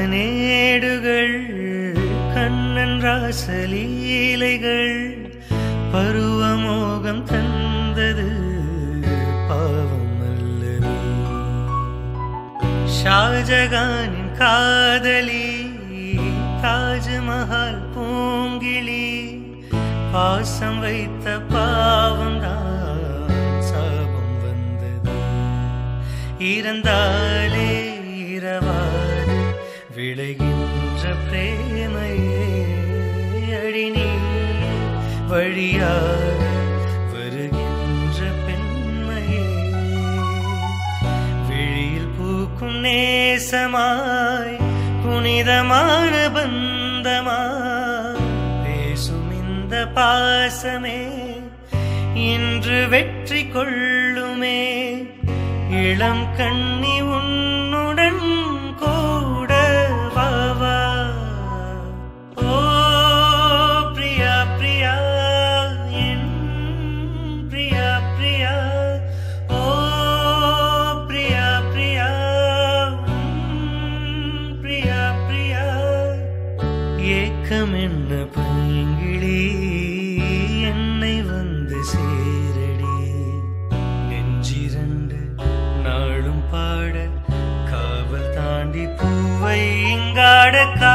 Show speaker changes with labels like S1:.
S1: காளிதாசனேடுகள் கண்ணன் ராசலீலைகள் பருவமோகம் தந்தது பாவம் அல்லவே ஷாஜகானின் காதலி தாஜ்மஹால் பூங்கிளி பாசம் வைத்த பாவம் தான் சாபம் வந்தது. இறந்தாலே வழியாக வருகின்ற பெண்மையே. விழியில் பூக்கும் நேசமாய் புனிதமான பந்தமாய் பேசும் இந்த பாசமே இன்று வெற்றி கொள்ளுமே. இளம் கண்ணி உன் வணக்கம் என்ன பைங்கிழி என்னை வந்து சேரடி. நெஞ்சிரண்டு நாளும் பாட காவல் தாண்டி பூவை இங்காட கா